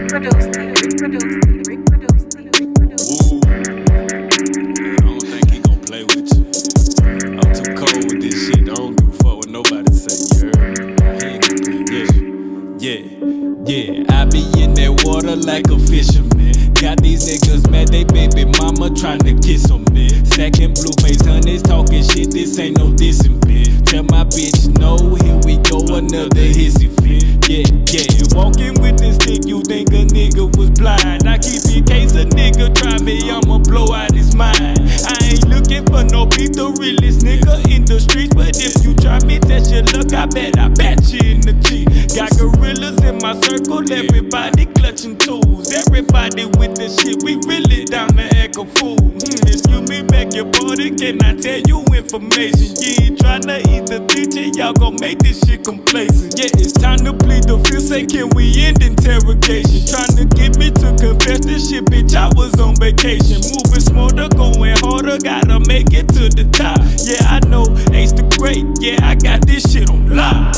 Yeah, yeah. Yeah, yeah. I be in that water like a fisherman. Got these niggas mad, they baby mama tryna kiss on me. Stacking blue face honeys, talking shit, this ain't no dissing, bitch. Tell my bitch, me, your luck, I bet I bet you in the G. Got gorillas in my circle, everybody clutching tools. Everybody with the shit, we really down to act a fool. Hmm, excuse me, back your pardon, can I tell you information? You ain't tryna eat the teacher, y'all gon' make this shit complacent. Yeah, it's time to plead the fifth, say can we end interrogation? Tryna get me to confess this shit, bitch, I was on vacation. Moving smarter, going harder, gotta yeah, I got this shit on lock.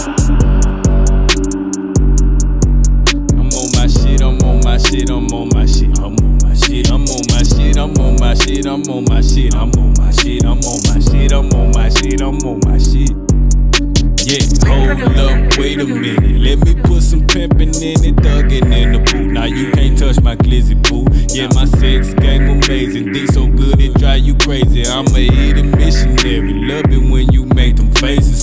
I'm on my shit, I'm on my shit, I'm on my shit, I'm on my shit, I'm on my shit, I'm on my shit, I'm on my shit, I'm on my shit, I'm on my shit, I'm on my shit, I'm on my shit. Yeah, hold up, wait a minute. Let me put some pimpin' in it, thuggin' in the boot. Now you can't touch my glizzy boo. Yeah, my sex game amazing. Dick so good it drive you crazy. I'm a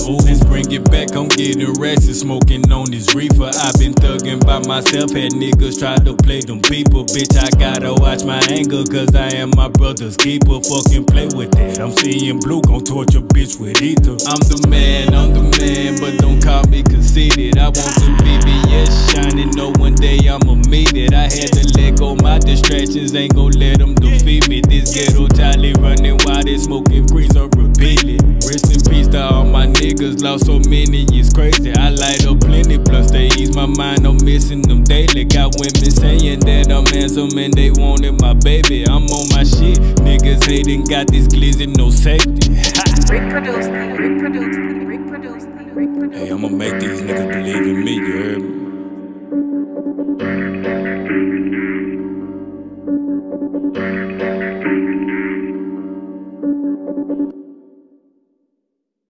Ooh, let's bring it back. I'm getting rested, smoking on this reefer. I've been thuggin' by myself. Had niggas try to play them people. Bitch, I gotta watch my anger, cause I am my brother's keeper. Fucking play with that. I'm seeing blue, gon' torture bitch with ether. I'm the man, I'm the man, but don't call me conceited. I want the BBS shining, know one day I'ma meet it. I had to let go my distractions, ain't gon' let them defeat me. niggas lost so many, it's crazy. I light up plenty, plus they ease my mind, I'm missing them daily. Got women saying that I'm handsome and they wanted my baby. I'm on my shit, niggas hating, got this glizzy, no safety. Hey, I'ma make these niggas believe in me, you heard me?